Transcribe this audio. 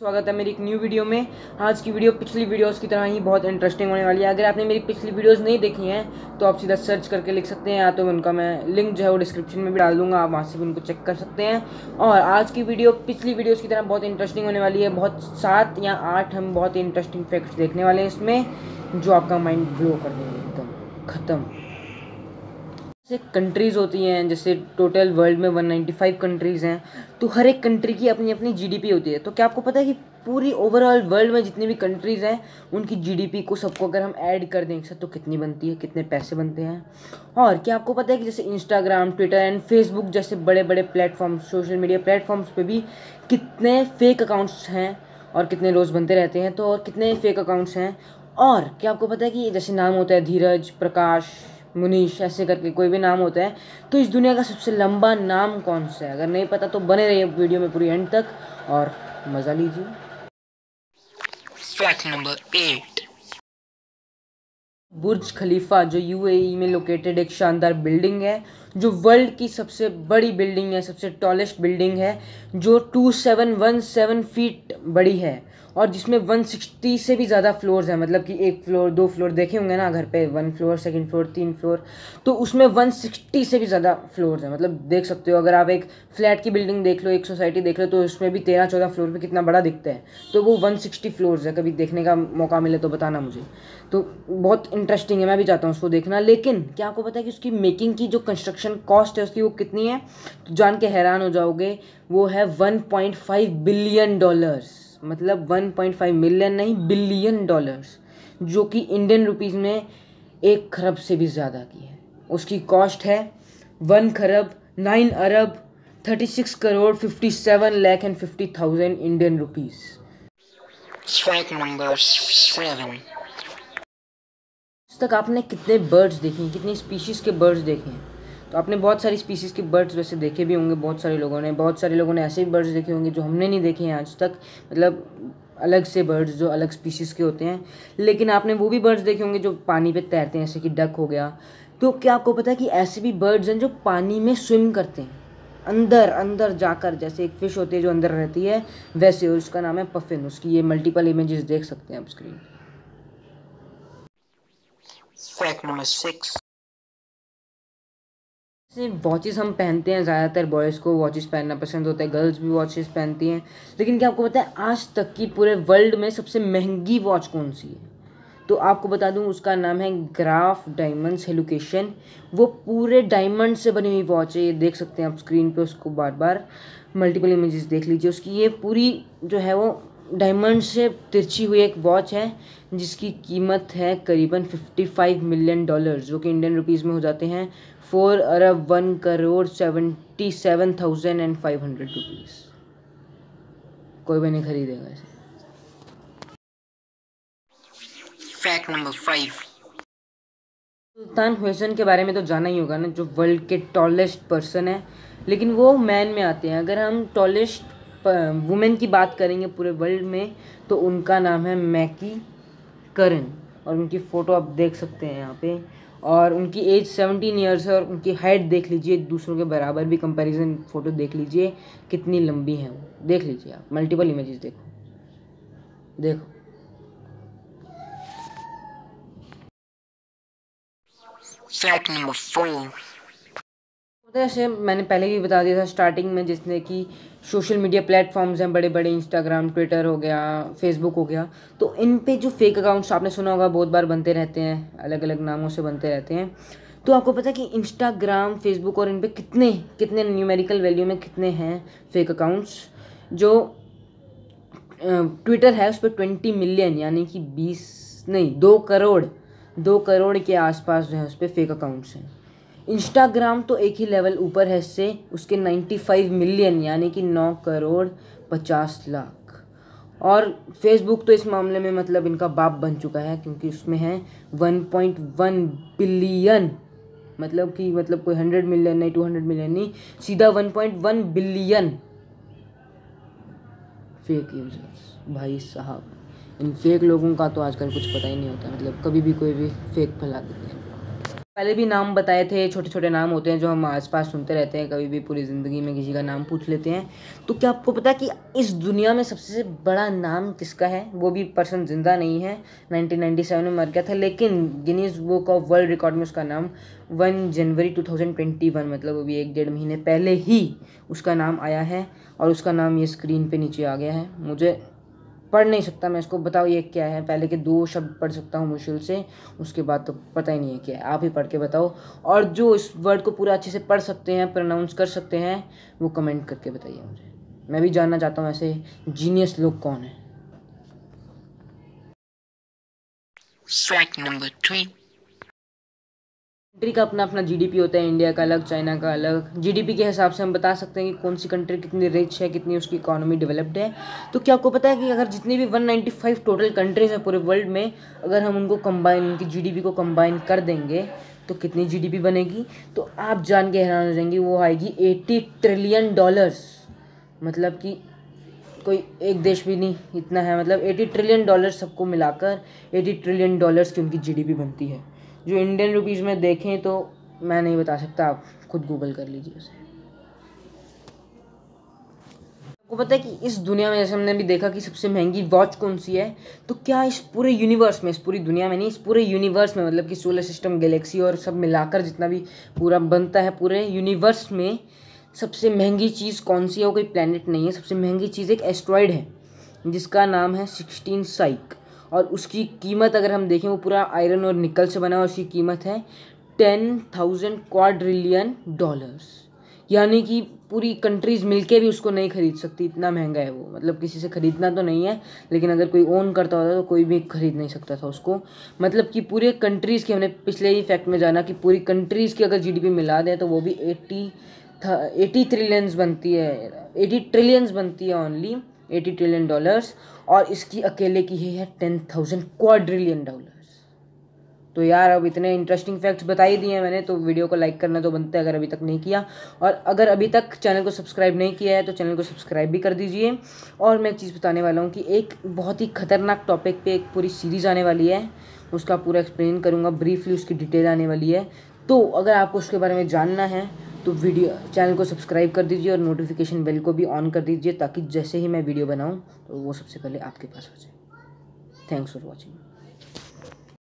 स्वागत है मेरी एक न्यू वीडियो में। आज की वीडियो पिछली वीडियोस की तरह ही बहुत इंटरेस्टिंग होने वाली है। अगर आपने मेरी पिछली वीडियोस नहीं देखी हैं तो आप सीधा सर्च करके लिख सकते हैं, या तो उनका मैं लिंक जो है वो डिस्क्रिप्शन में भी डाल दूँगा, आप वहाँ से भी उनको चेक कर सकते हैं। और आज की वीडियो पिछली वीडियोज़ की तरह बहुत इंटरेस्टिंग होने वाली है। बहुत सात या आठ हम बहुत इंटरेस्टिंग फैक्ट्स देखने वाले हैं इसमें, जो आपका माइंड ग्लो कर देंगे एकदम। ख़त्म। जैसे कंट्रीज़ होती हैं, जैसे टोटल वर्ल्ड में 195 कंट्रीज़ हैं तो हर एक कंट्री की अपनी अपनी जीडीपी होती है। तो क्या आपको पता है कि पूरी ओवरऑल वर्ल्ड में जितनी भी कंट्रीज़ हैं, उनकी जीडीपी को सबको अगर हम ऐड कर दें तो कितनी बनती है, कितने पैसे बनते हैं? और क्या आपको पता है कि जैसे इंस्टाग्राम ट्विटर एंड फेसबुक जैसे बड़े बड़े प्लेटफॉर्म सोशल मीडिया प्लेटफॉर्म्स पर भी कितने फेक अकाउंट्स हैं और कितने रोज़ बनते रहते हैं तो और कितने फेक अकाउंट्स हैं? और क्या आपको पता है कि जैसे नाम होता है धीरज, प्रकाश मुनीश ऐसे करके कोई भी नाम होता है। तो इस दुनिया का सबसे लंबा नाम कौन सा है? अगर नहीं पता तो बने रहिए वीडियो में पूरी एंड तक और मज़ा लीजिए। Fact number eight Burj Khalifa जो यूएई में लोकेटेड एक शानदार बिल्डिंग है जो वर्ल्ड की सबसे बड़ी बिल्डिंग है, सबसे टॉलेस्ट बिल्डिंग है, जो 2717 फीट बड़ी है और जिसमें 160 से भी ज़्यादा फ्लोर्स हैं। मतलब कि एक फ्लोर दो फ्लोर देखे होंगे ना, घर पे वन फ्लोर सेकंड फ्लोर तीन फ्लोर तो उसमें 160 से भी ज़्यादा फ्लोर्स हैं। मतलब देख सकते हो, अगर आप एक फ्लैट की बिल्डिंग देख लो, एक सोसाइटी देख लो तो उसमें भी तेरह चौदह फ्लोर पे कितना बड़ा दिखता है। तो वो 160 फ्लोर्स है। कभी देखने का मौका मिले तो बताना मुझे। तो बहुत इंटरेस्टिंग है, मैं भी चाहता हूँ उसको देखना। लेकिन क्या आपको पता है कि उसकी मेकिंग की जो कंस्ट्रक्शन कॉस्ट है उसकी वो कितनी है? तो जान के हैरान हो जाओगे वो है वन बिलियन डॉलर्स मतलब 1.5 मिलियन नहीं बिलियन डॉलर्स जो कि इंडियन रुपीज़ में एक खरब से भी ज़्यादा की है. उसकी कॉस्ट है वन खरब nine Arab thirty six crore fifty seven lakh and fifty thousand Indian rupees तक आपने कितने बर्ड्स देखे हैं? कितनी स्पीशीज़ के बर्ड्स देखे हैं? तो आपने बहुत सारी स्पीसीज़ के बर्ड्स वैसे देखे भी होंगे, बहुत सारे लोगों ने, बहुत सारे लोगों ने ऐसे भी बर्ड्स देखे होंगे जो हमने नहीं देखे हैं आज तक। मतलब अलग से बर्ड्स जो अलग स्पीसीज़ के होते हैं। लेकिन आपने वो भी बर्ड्स देखे होंगे जो पानी पे तैरते हैं, जैसे कि डक हो गया। तो क्या आपको पता है कि ऐसे भी बर्ड्स हैं जो पानी में स्विम करते हैं? अंदर अंदर जाकर, जैसे एक फ़िश होती है जो अंदर रहती है, वैसे उसका नाम है पफिन उसकी ये मल्टीपल इमेजेस देख सकते हैं आप स्क्रीन फैक्ट नंबर सिक्स जैसे वॉचेस हम पहनते हैं, ज़्यादातर बॉयज़ को वॉचेस पहनना पसंद होता है गर्ल्स भी वॉचेस पहनती हैं। लेकिन क्या आपको पता है, आज तक की पूरे वर्ल्ड में सबसे महँगी वॉच कौन सी है? तो आपको बता दूँ, उसका नाम है ग्राफ डायमंड्स हेलुकेशन वो पूरे डायमंड से बनी हुई वॉच है, ये देख सकते हैं आप स्क्रीन पे उसको बार बार मल्टीपल इमेजेस देख लीजिए, उसकी ये पूरी जो है वो डायमंड से तिरछी हुई एक वॉच है जिसकी कीमत है करीबन 55 मिलियन डॉलर जो कि इंडियन रुपीज़ में हो जाते हैं four Arab one crore seventy seven thousand and five hundred rupees कोई भी नहीं खरीदेगा इसे। Fact number five Sultan Hussain के बारे में तो जाना ही होगा ना जो वर्ल्ड के टॉलेस्ट पर्सन है लेकिन वो मैन में आते हैं। अगर हम टॉलेस्ट वुमेन की बात करेंगे पूरे वर्ल्ड में तो उनका नाम है मैकी करन और उनकी फ़ोटो आप देख सकते हैं यहाँ पे। और उनकी एज सेवनटीन ईयर्स है, और उनकी हाइट देख लीजिए, दूसरों के बराबर भी कंपैरिजन फ़ोटो देख लीजिए, कितनी लंबी है वो। देख लीजिए आप मल्टीपल इमेजेस देखो। देखो। फैक्ट नंबर फोर जैसे मैंने पहले भी बता दिया था स्टार्टिंग में जिसने कि सोशल मीडिया प्लेटफॉर्म्स हैं बड़े बड़े इंस्टाग्राम ट्विटर हो गया फेसबुक हो गया तो इन पे जो फेक अकाउंट्स आपने सुना होगा, बहुत बार बनते रहते हैं अलग अलग नामों से बनते रहते हैं तो आपको पता है कि इंस्टाग्राम फेसबुक और इन पे कितने कितने न्यूमेरिकल वैल्यू में कितने हैं फेक अकाउंट्स जो ट्विटर है उस पर ट्वेंटी मिलियन यानी कि बीस, नहीं, दो करोड़ दो करोड़ के आसपास जो है उस पर फेक अकाउंट्स हैं। इंस्टाग्राम तो एक ही लेवल ऊपर है इससे, उसके 95 मिलियन यानी कि 9 करोड़ 50 लाख। और फेसबुक तो इस मामले में मतलब इनका बाप बन चुका है, क्योंकि उसमें है 1.1 बिलियन मतलब कि मतलब कोई 100 मिलियन नहीं 200 मिलियन नहीं, सीधा 1.1 बिलियन फेक यूज़र्स भाई साहब। इन फेक लोगों का तो आजकल कुछ पता ही नहीं होता मतलब कभी भी कोई भी फेक फैला देते हैं। पहले भी नाम बताए थे छोटे छोटे नाम होते हैं जो हम आसपास सुनते रहते हैं, कभी भी पूरी ज़िंदगी में किसी का नाम पूछ लेते हैं। तो क्या आपको पता है कि इस दुनिया में सबसे बड़ा नाम किसका है? वो भी पर्सन ज़िंदा नहीं है 1997 में मर गया था, लेकिन Guinness book of world record में उसका नाम वन जनवरी 2021 मतलब अभी एक डेढ़ महीने पहले ही उसका नाम आया है, और उसका नाम ये स्क्रीन पर नीचे आ गया है। मुझे पढ़ नहीं सकता मैं, इसको बताओ ये क्या है? पहले के दो शब्द पढ़ सकता हूँ मुश्किल से, उसके बाद तो पता ही नहीं है क्या है आप ही पढ़ के बताओ। और जो इस वर्ड को पूरा अच्छे से पढ़ सकते हैं प्रोनाउंस कर सकते हैं, वो कमेंट करके बताइए मुझे। मैं भी जानना चाहता हूँ ऐसे जीनियस लोग कौन है। Fact number three. कंट्री का अपना अपना जीडीपी होता है इंडिया का अलग चाइना का अलग। जीडीपी के हिसाब से हम बता सकते हैं कि कौन सी कंट्री कितनी रिच है, कितनी उसकी इकोनॉमी डेवलप्ड है। तो क्या आपको पता है कि अगर जितनी भी 195 टोटल कंट्रीज़ हैं पूरे वर्ल्ड में, अगर हम उनको कंबाइन उनकी जीडीपी को कंबाइन कर देंगे तो कितनी जीडीपी बनेगी? तो आप जान के हैरान हो जाएँगी, वो आएगी एट्टी ट्रिलियन डॉलर्स मतलब कि कोई एक देश भी नहीं, इतना है। मतलब एटी ट्रिलियन डॉलर सबको मिलाकर एटी ट्रिलियन डॉलर्स की उनकी जीडीपी बनती है। जो इंडियन रुपीज़ में देखें तो मैं नहीं बता सकता, आप खुद गूगल कर लीजिए उसे। आपको पता है कि इस दुनिया में जैसे हमने भी देखा कि सबसे महँगी वॉच कौन सी है तो क्या इस पूरे यूनिवर्स में, इस पूरी दुनिया में नहीं, इस पूरे यूनिवर्स में मतलब कि सोलर सिस्टम गैलेक्सी और सब मिलाकर जितना भी पूरा बनता है, पूरे यूनिवर्स में सबसे महँगी चीज़ कौन सी है? वो कोई प्लानट नहीं है। सबसे महँगी चीज़ एक एस्ट्रॉयड है, जिसका नाम है सिक्सटीन साइक और उसकी कीमत अगर हम देखें, वो पूरा आयरन और निकल से बना है उसकी कीमत है टेन थाउज़ेंड क्वाड्रिलियन डॉलर्स यानी कि पूरी कंट्रीज़ मिलके भी उसको नहीं खरीद सकती, इतना महँगा है वो। मतलब किसी से ख़रीदना तो नहीं है, लेकिन अगर कोई ओन करता होता तो कोई भी खरीद नहीं सकता था उसको। मतलब कि पूरे कंट्रीज़ की, हमने पिछले ही फैक्ट में जाना कि पूरी कंट्रीज़ की अगर जीडीपी मिला दें तो वो भी एट्टी एटी ट्रिलियंस बनती है एटी ट्रिलियंस बनती है ओनली एटी ट्रिलियन डॉलर्स और इसकी अकेले की ही टेन थाउज़ेंड क्वाड्रिलियन डॉलर्स। तो यार, अब इतने इंटरेस्टिंग फैक्ट्स बता ही दिए हैं मैंने तो वीडियो को लाइक करना तो बनता है अगर अभी तक नहीं किया। और अगर अभी तक चैनल को सब्सक्राइब नहीं किया है तो चैनल को सब्सक्राइब भी कर दीजिए। और मैं एक चीज़ बताने वाला हूँ कि एक बहुत ही खतरनाक टॉपिक पे एक पूरी सीरीज़ आने वाली है। उसका पूरा एक्सप्लेन करूँगा ब्रीफली उसकी डिटेल आने वाली है। तो अगर आपको उसके बारे में जानना है तो वीडियो चैनल को सब्सक्राइब कर दीजिए और नोटिफिकेशन बेल को भी ऑन कर दीजिए ताकि जैसे ही मैं वीडियो बनाऊँ तो वो सबसे पहले आपके पास हो जाए। Thanks for watching